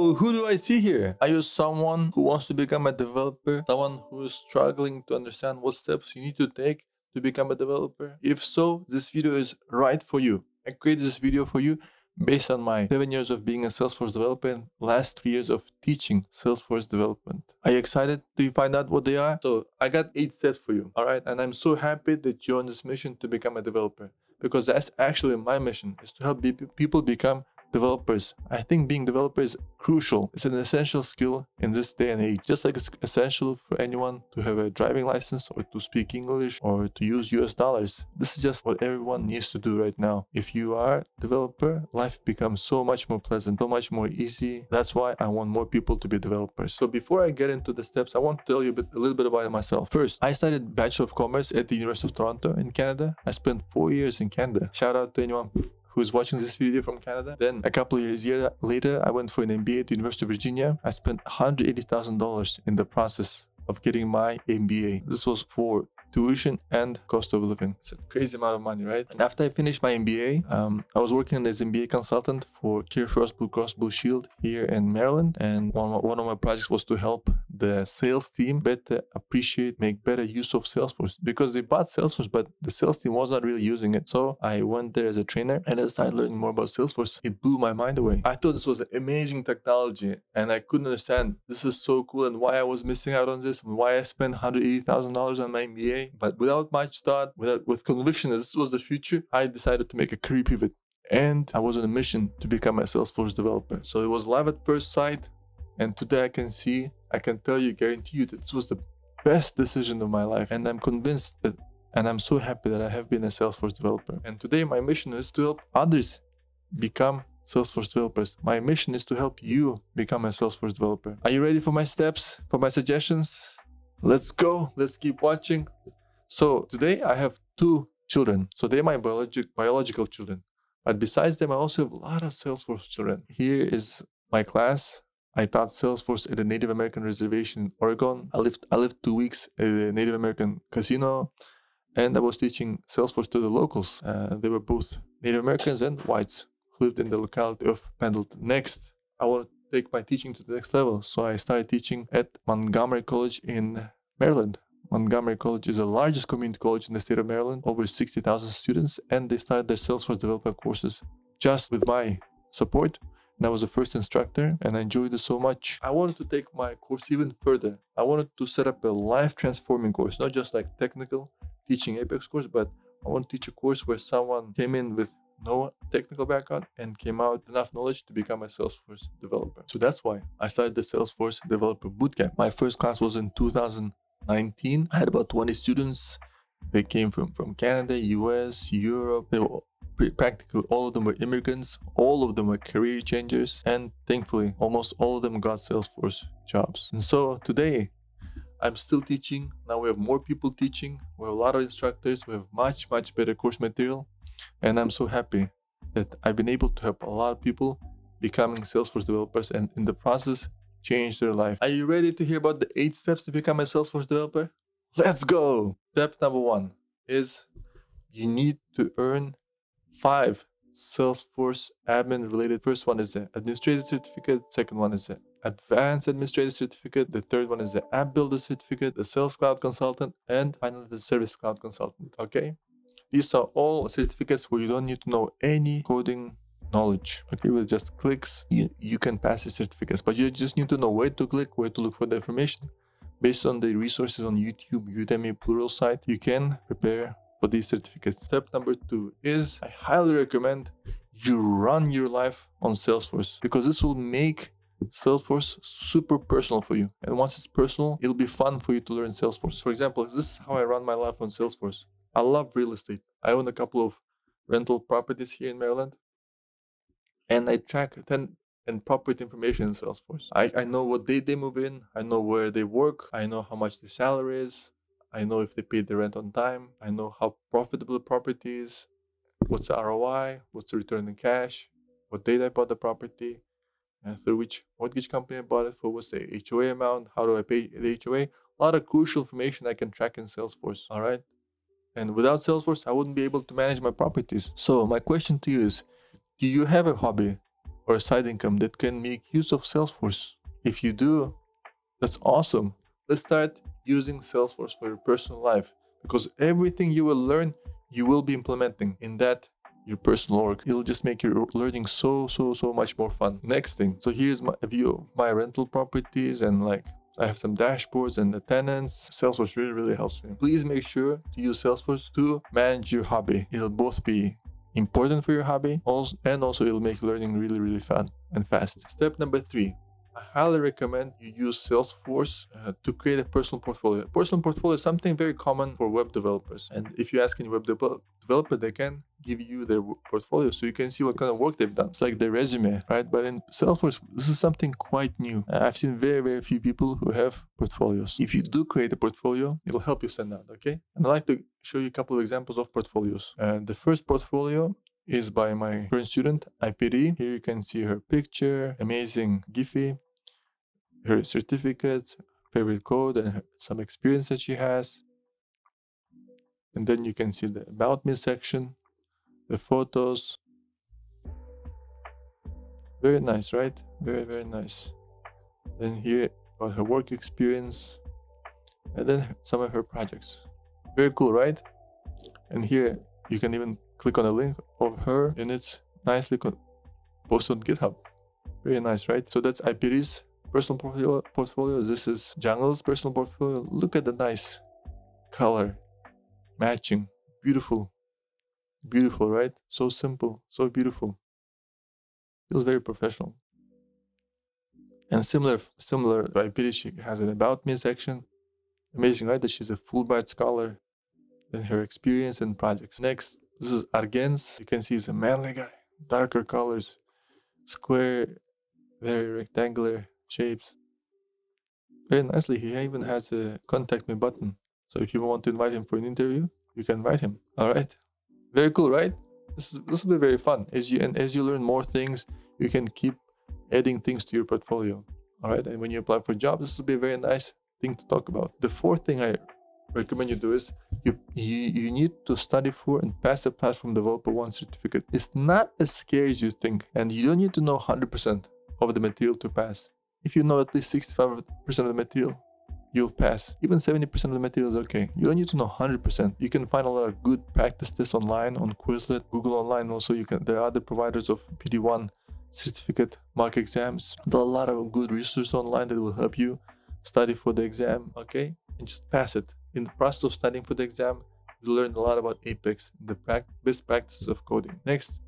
So who do I see here? Are you someone who wants to become a developer? Someone who is struggling to understand what steps you need to take to become a developer? If so, this video is right for you. I created this video for you based on my seven years of being a Salesforce developer and last three years of teaching Salesforce development. Are you excited to find out what they are? So I got eight steps for you. All right. And I'm so happy that you're on this mission to become a developer because that's actually my mission is to help people become developers. I think being developer is crucial. It's an essential skill in this day and age, just like it's essential for anyone to have a driving license or to speak English or to use US dollars. This is just what everyone needs to do right now. If you are developer, life becomes so much more pleasant, so much more easy. That's why I want more people to be developers. So before I get into the steps, I want to tell you a, bit, a little bit about myself. First, I studied Bachelor of Commerce at the University of Toronto in Canada. I spent four years in Canada. Shout out to anyone who's watching this video from Canada. Then a couple years later, I went for an MBA at University of Virginia. I spent $180,000 in the process of getting my MBA. This was for tuition and cost of living. It's a crazy amount of money, right? And after I finished my MBA, um, I was working as an MBA consultant for CareFirst Blue Cross Blue Shield here in Maryland. And one, one of my projects was to help the sales team better appreciate, make better use of Salesforce because they bought Salesforce, but the sales team was not really using it. So I went there as a trainer and I started learning more about Salesforce. It blew my mind away. I thought this was an amazing technology and I couldn't understand this is so cool and why I was missing out on this and why I spent $180,000 on my MBA. But without much thought, without, with conviction that this was the future, I decided to make a career pivot and I was on a mission to become a Salesforce developer. So it was love at first sight. And today I can see, I can tell you, guarantee you that this was the best decision of my life. And I'm convinced that, and I'm so happy that I have been a Salesforce developer. And today my mission is to help others become Salesforce developers. My mission is to help you become a Salesforce developer. Are you ready for my steps, for my suggestions? Let's go. Let's keep watching. So today I have two children. So they're my biologic, biological children. But besides them, I also have a lot of Salesforce children. Here is my class. I taught Salesforce at a Native American reservation in Oregon. I lived I lived two weeks at a Native American casino, and I was teaching Salesforce to the locals. Uh, they were both Native Americans and whites who lived in the locality of Pendleton. Next, I want to take my teaching to the next level, so I started teaching at Montgomery College in Maryland. Montgomery College is the largest community college in the state of Maryland, over 60,000 students, and they started their Salesforce development courses just with my support I was the first instructor and I enjoyed it so much. I wanted to take my course even further. I wanted to set up a life transforming course, not just like technical teaching Apex course, but I want to teach a course where someone came in with no technical background and came out with enough knowledge to become a Salesforce developer. So that's why I started the Salesforce Developer Bootcamp. My first class was in 2019. I had about 20 students. They came from, from Canada, US, Europe. They were practically all of them were immigrants, all of them were career changers, and thankfully, almost all of them got Salesforce jobs. And so today, I'm still teaching. Now we have more people teaching. We have a lot of instructors. We have much, much better course material. And I'm so happy that I've been able to help a lot of people becoming Salesforce developers and in the process change their life. Are you ready to hear about the eight steps to become a Salesforce developer? Let's go! Step number one is you need to earn five Salesforce admin related. First one is the administrative certificate. Second one is the advanced administrative certificate. The third one is the app builder certificate, the sales cloud consultant, and finally the service cloud consultant. Okay. These are all certificates where you don't need to know any coding knowledge. Okay, with just clicks, you, you can pass the certificates, but you just need to know where to click, where to look for the information. Based on the resources on YouTube, Udemy, Pluralsight, you can prepare for these certificates. Step number two is I highly recommend you run your life on Salesforce because this will make Salesforce super personal for you. And once it's personal, it'll be fun for you to learn Salesforce. For example, this is how I run my life on Salesforce. I love real estate. I own a couple of rental properties here in Maryland. And I track 10 and property information in Salesforce. I, I know what day they move in, I know where they work, I know how much their salary is, I know if they paid the rent on time. I know how profitable the property is. What's the ROI? What's the return in cash? What date I bought the property? And through which mortgage company I bought it for? What's the HOA amount? How do I pay the HOA? A lot of crucial information I can track in Salesforce. All right. And without Salesforce, I wouldn't be able to manage my properties. So my question to you is, do you have a hobby? or a side income that can make use of Salesforce? If you do, that's awesome. Let's start using Salesforce for your personal life because everything you will learn, you will be implementing in that your personal work. It'll just make your learning so, so, so much more fun. Next thing. So here's my view of my rental properties and like I have some dashboards and the tenants. Salesforce really, really helps me. Please make sure to use Salesforce to manage your hobby. It'll both be important for your hobby also, and also it'll make learning really, really fun and fast. Step number three, I highly recommend you use Salesforce uh, to create a personal portfolio. Personal portfolio is something very common for web developers. And if you ask any web de- developer, they can give you their portfolio so you can see what kind of work they've done. It's like their resume, right? But in Salesforce, this is something quite new. Uh, I've seen very, very few people who have portfolios. If you do create a portfolio, it'll help you stand out, okay? And I'd like to show you a couple of examples of portfolios. And the first portfolio is by my current student, IPD. Here you can see her picture, amazing Giphy, her certificates, favorite code, and some experience that she has. And then you can see the About Me section, the photos. Very nice, right? Very, very nice. Then here about her work experience, and then some of her projects. Very cool, right? And here you can even click on a link of her and it's nicely posted on GitHub. Very nice, right? So that's IPD's personal portfolio, portfolio. This is Jungle's personal portfolio. Look at the nice color matching. Beautiful. Beautiful, right? So simple, so beautiful. Feels very professional. And similar similar to IPD, she has an about me section. Amazing, right? That she's a Fulbright scholar. and her experience and projects. Next, this is Argens. You can see he's a manly guy. Darker colors, square, very rectangular shapes. Very nicely. He even has a contact me button. So if you want to invite him for an interview, you can invite him. All right. Very cool, right? This is, this will be very fun. As you and as you learn more things, you can keep adding things to your portfolio. All right. And when you apply for jobs, this will be a very nice thing to talk about. The fourth thing I recommend you do is you, you you need to study for and pass the platform developer one certificate it's not as scary as you think and you don't need to know 100% of the material to pass if you know at least 65% of the material you'll pass. Even 70% of the material is okay. You don't need to know 100% you can find a lot of good practice tests online on quizlet google online also you can there are other providers of pd1 certificate mock exams. There are a lot of good resources online that will help you study for the exam okay? And just pass it. In the process of studying for the exam, you learn a lot about Apex, the best practices of coding. Next,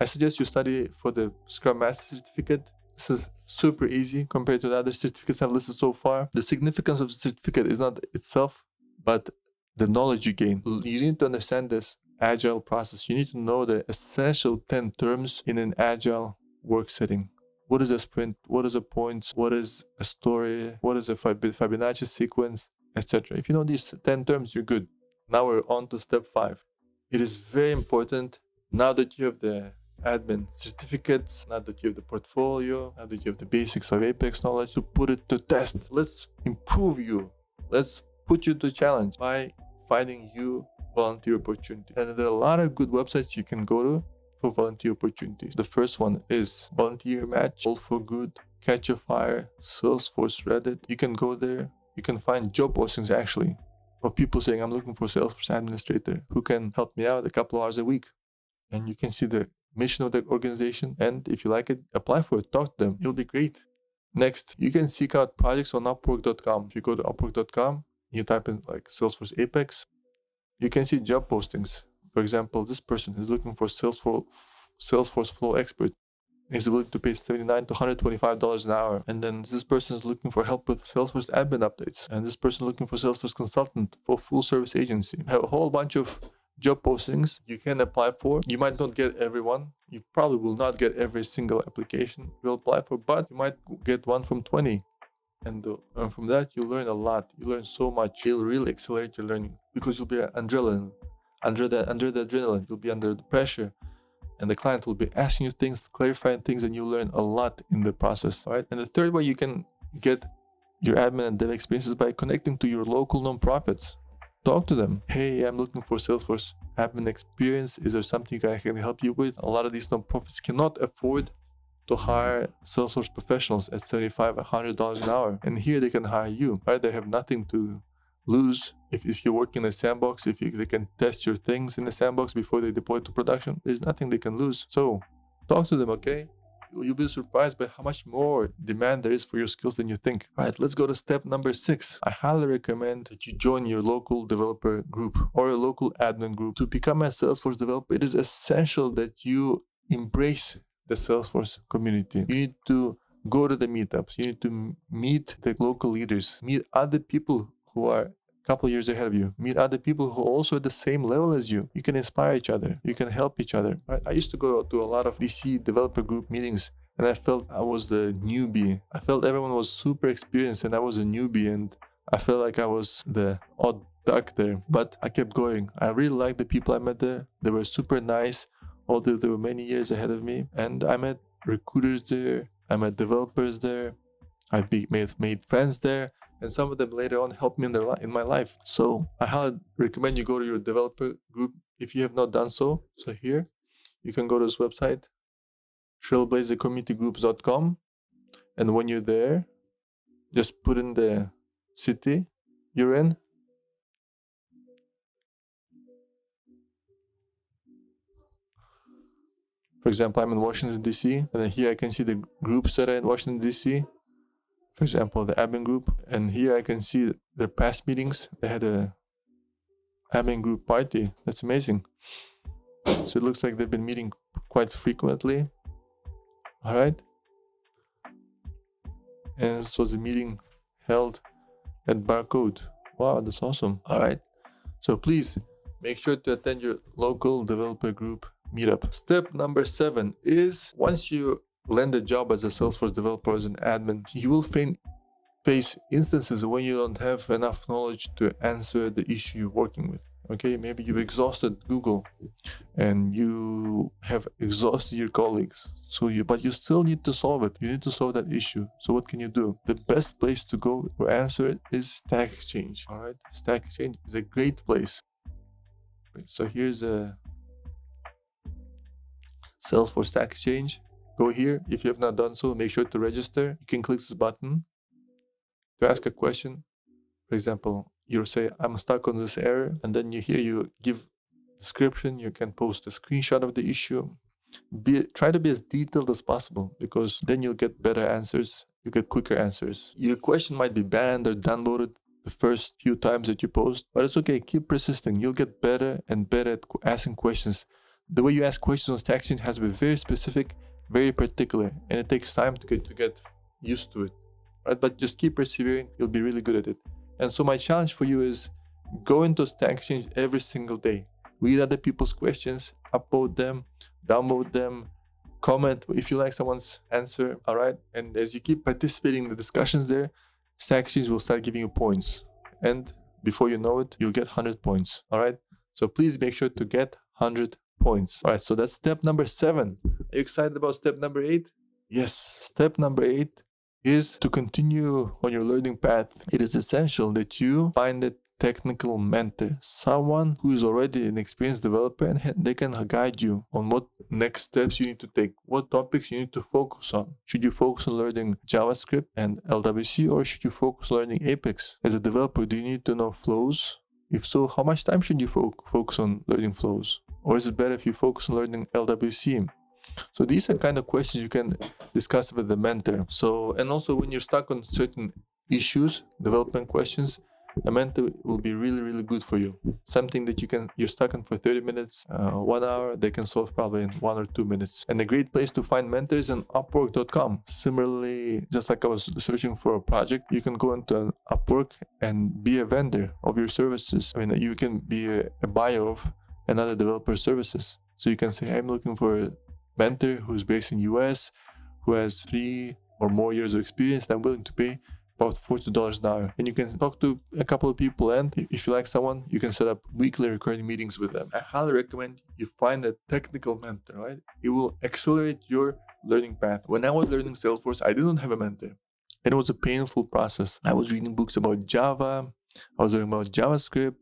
I suggest you study for the Scrum Master certificate. This is super easy compared to the other certificates I've listed so far. The significance of the certificate is not itself, but the knowledge you gain. You need to understand this agile process. You need to know the essential 10 terms in an agile work setting. What is a sprint? What is a point? What is a story? What is a Fibonacci sequence? etc. If you know these 10 terms, you're good. Now we're on to step five. It is very important now that you have the admin certificates, now that you have the portfolio, now that you have the basics of Apex knowledge, to put it to test. Let's improve you. Let's put you to challenge by finding you volunteer opportunity. And there are a lot of good websites you can go to for volunteer opportunities. The first one is Volunteer Match, All for Good, Catch a Fire, Salesforce Reddit. You can go there, you can find job postings actually of people saying, I'm looking for Salesforce administrator who can help me out a couple hours a week. And you can see the mission of the organization. And if you like it, apply for it, talk to them. It'll be great. Next, you can seek out projects on Upwork.com. If you go to Upwork.com, you type in like Salesforce Apex, you can see job postings. For example, this person is looking for Salesforce, Salesforce Flow expert is willing to pay 79 to 125 dollars an hour and then this person is looking for help with salesforce admin updates and this person looking for salesforce consultant for full service agency have a whole bunch of job postings you can apply for you might not get everyone you probably will not get every single application you'll apply for but you might get one from 20 and, uh, and from that you learn a lot you learn so much it'll really accelerate your learning because you'll be adrenaline under the under the adrenaline you'll be under the pressure and the client will be asking you things, clarifying things, and you learn a lot in the process. Right. And the third way you can get your admin and dev experiences by connecting to your local nonprofits. Talk to them. Hey, I'm looking for Salesforce admin experience. Is there something I can help you with? A lot of these nonprofits cannot afford to hire Salesforce professionals at 75 $100 an hour. And here they can hire you, right? They have nothing to lose if, if you work in a sandbox, if you, they can test your things in the sandbox before they deploy to production, there's nothing they can lose. So talk to them, okay? You'll be surprised by how much more demand there is for your skills than you think. Right, let's go to step number six. I highly recommend that you join your local developer group or a local admin group. To become a Salesforce developer, it is essential that you embrace the Salesforce community. You need to go to the meetups. You need to meet the local leaders, meet other people who are couple years ahead of you. Meet other people who are also at the same level as you. You can inspire each other. You can help each other. I used to go to a lot of DC developer group meetings and I felt I was the newbie. I felt everyone was super experienced and I was a newbie and I felt like I was the odd duck there. But I kept going. I really liked the people I met there. They were super nice, although they were many years ahead of me. And I met recruiters there. I met developers there. I made, made friends there and some of them later on helped me in their li- in my life. So I highly recommend you go to your developer group if you have not done so. So here you can go to this website, trailblazercommunitygroups.com, and when you're there, just put in the city you're in. For example, I'm in Washington DC, and then here I can see the groups that are in Washington DC for example, the admin group. And here I can see their past meetings. They had a admin group party. That's amazing. So it looks like they've been meeting quite frequently. All right. And this was a meeting held at Barcode. Wow, that's awesome. All right. So please make sure to attend your local developer group meetup. Step number seven is once you land a job as a Salesforce developer as an admin, you will face instances when you don't have enough knowledge to answer the issue you're working with. Okay, maybe you've exhausted Google and you have exhausted your colleagues. So you but you still need to solve it. You need to solve that issue. So what can you do? The best place to go to answer it is Stack Exchange. Alright. Stack Exchange is a great place. So here's a Salesforce Stack Exchange Go here. If you have not done so, make sure to register. You can click this button to ask a question. For example, you say, I'm stuck on this error. And then you here, you give description. You can post a screenshot of the issue. Be, try to be as detailed as possible because then you'll get better answers. You get quicker answers. Your question might be banned or downvoted the first few times that you post, but it's okay. Keep persisting. You'll get better and better at asking questions. The way you ask questions on Stack Exchange has to be very specific very particular and it takes time to get to get used to it right? But just keep persevering you'll be really good at it. And so my challenge for you is go into stack exchange every single day. Read other people's questions upload them download them comment if you like someone's answer all right? And as you keep participating in the discussions there stack exchange will start giving you points. And before you know it you'll get 100 points all right? So please make sure to get 100 points. All right, so that's step number seven. Are you excited about step number eight? Yes, step number eight is to continue on your learning path. It is essential that you find a technical mentor, someone who is already an experienced developer and they can guide you on what next steps you need to take, what topics you need to focus on. Should you focus on learning JavaScript and LWC or should you focus on learning Apex? As a developer, do you need to know flows? If so, how much time should you fo- focus on learning flows? Or is it better if you focus on learning LWC? So these are kind of questions you can discuss with the mentor. So, and also when you're stuck on certain issues, development questions, a mentor will be really, really good for you. Something that you can, you're stuck on for 30 minutes, uh, one hour, they can solve probably in one or two minutes. And a great place to find mentors is Upwork.com. Similarly, just like I was searching for a project, you can go into Upwork and be a vendor of your services. I mean, you can be a, a buyer of another developer services. So you can say, I'm looking for a mentor who's based in US, who has three or more years of experience, and I'm willing to pay about $40 an hour. And you can talk to a couple of people, and if you like someone, you can set up weekly recurring meetings with them. I highly recommend you find a technical mentor, right? It will accelerate your learning path. When I was learning Salesforce, I didn't have a mentor. It was a painful process. I was reading books about Java, I was learning about JavaScript,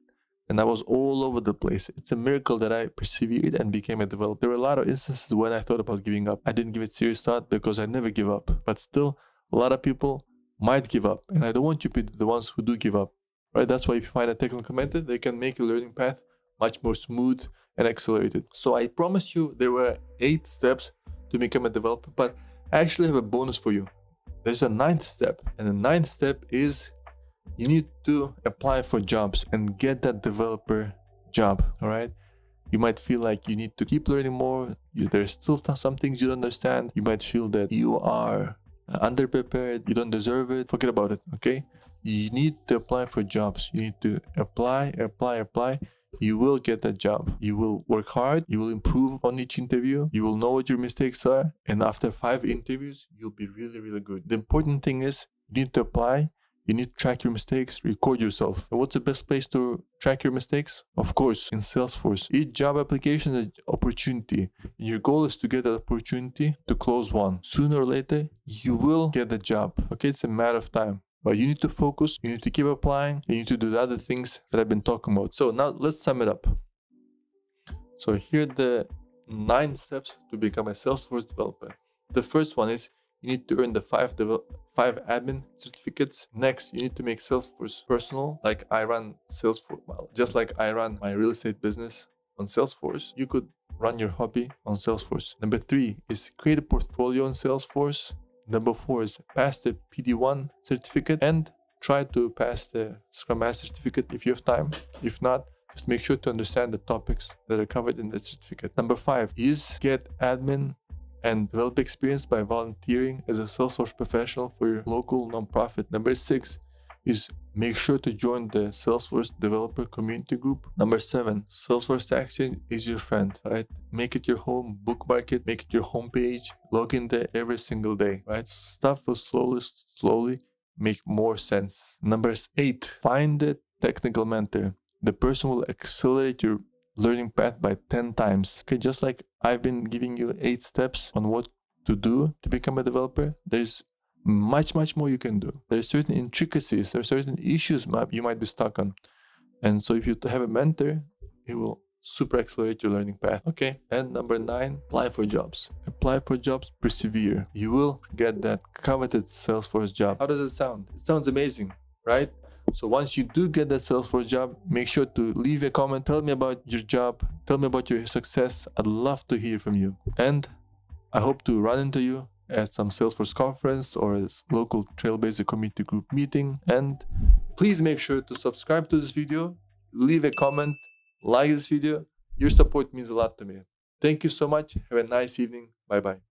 and I was all over the place. It's a miracle that I persevered and became a developer. There were a lot of instances when I thought about giving up. I didn't give it serious thought because I never give up. But still, a lot of people might give up, and I don't want you to be the ones who do give up. Right? That's why if you find a technical method, they can make your learning path much more smooth and accelerated. So I promise you there were eight steps to become a developer, but I actually have a bonus for you. There's a ninth step, and the ninth step is you need to apply for jobs and get that developer job all right? You might feel like you need to keep learning more. You, there's still some things you don't understand. You might feel that you are uh, underprepared. You don't deserve it. Forget about it okay? You need to apply for jobs. You need to apply apply apply. You will get that job. You will work hard. You will improve on each interview. You will know what your mistakes are. And after five interviews you'll be really really good. The important thing is you need to apply you need to track your mistakes, record yourself. And what's the best place to track your mistakes? Of course, in Salesforce. Each job application is an opportunity. Your goal is to get that opportunity to close one. Sooner or later, you will get the job. Okay, it's a matter of time. But you need to focus, you need to keep applying, you need to do the other things that I've been talking about. So now let's sum it up. So here are the nine steps to become a Salesforce developer. The first one is you need to earn the five five admin certificates. Next, you need to make Salesforce personal. Like I run Salesforce, well, just like I run my real estate business on Salesforce, you could run your hobby on Salesforce. Number three is create a portfolio on Salesforce. Number four is pass the PD1 certificate and try to pass the Scrum Master certificate if you have time. If not, just make sure to understand the topics that are covered in the certificate. Number five is get admin and develop experience by volunteering as a Salesforce professional for your local nonprofit. Number six is make sure to join the Salesforce developer community group. Number seven, Salesforce Action is your friend, right? Make it your home, bookmark it, make it your homepage, log in there every single day, right? Stuff will slowly, slowly make more sense. Number eight, find a technical mentor. The person will accelerate your learning path by 10 times. Okay, just like I've been giving you eight steps on what to do to become a developer, there's much, much more you can do. There's certain intricacies, there are certain issues you might be stuck on. And so if you have a mentor, it will super accelerate your learning path. Okay. And number nine, apply for jobs. Apply for jobs, persevere. You will get that coveted Salesforce job. How does it sound? It sounds amazing, right? So once you do get that Salesforce job, make sure to leave a comment. Tell me about your job. Tell me about your success. I'd love to hear from you. And I hope to run into you at some Salesforce conference or a local Trailblazer community group meeting. And please make sure to subscribe to this video, leave a comment, like this video. Your support means a lot to me. Thank you so much. Have a nice evening. Bye bye.